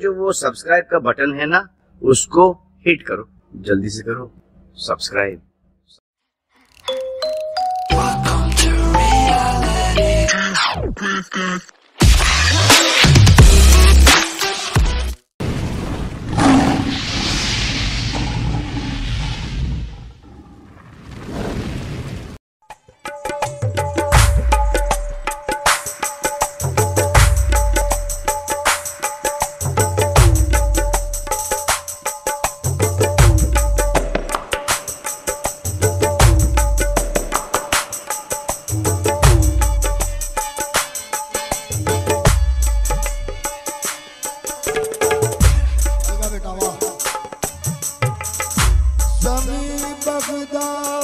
जो वो सब्सक्राइब का बटन है ना उसको हिट करो जल्दी से करो subscribe Welcome to reality. Dami Baghdad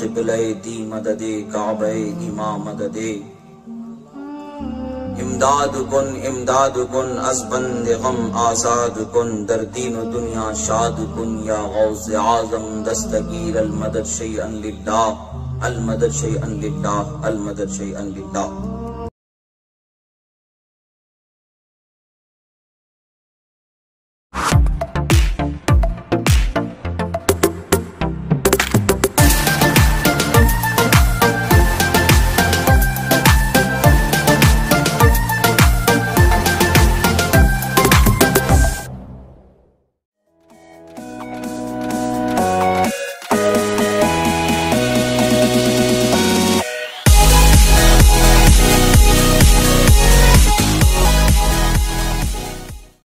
قبلۂ دی مدد کعبہ امام مدد امداد کن امداد کن از بند غم آزاد کن در دین و دنیا شاد کن یا غوث اعظم دستگیر المدد شیئا للہ المدد شیئا للہ المدد شیئا للہ